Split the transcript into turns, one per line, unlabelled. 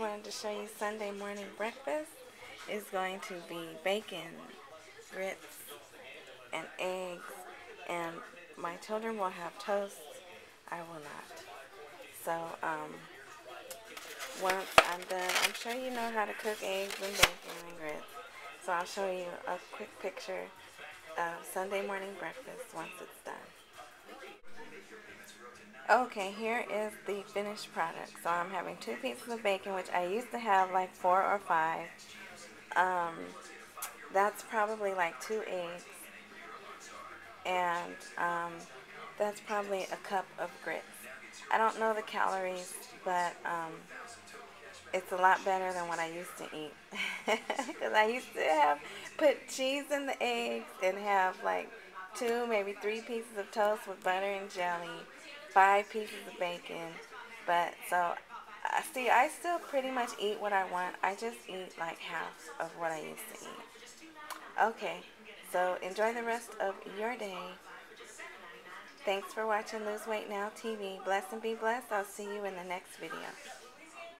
wanted to show you Sunday morning breakfast is going to be bacon, grits, and eggs. And my children will have toast. I will not. So, um, once I'm done, I'm sure you know how to cook eggs and bacon and grits. So I'll show you a quick picture of Sunday morning breakfast once it's done. Okay, here is the finished product. So I'm having two pieces of bacon, which I used to have like four or five. Um, that's probably like two eggs. And um, that's probably a cup of grits. I don't know the calories, but um, it's a lot better than what I used to eat. Because I used to have put cheese in the eggs and have like two, maybe three pieces of toast with butter and jelly five pieces of bacon. But so, uh, see, I still pretty much eat what I want. I just eat like half of what I used to eat. Okay, so enjoy the rest of your day. Thanks for watching Lose Weight Now TV. Bless and be blessed. I'll see you in the next video.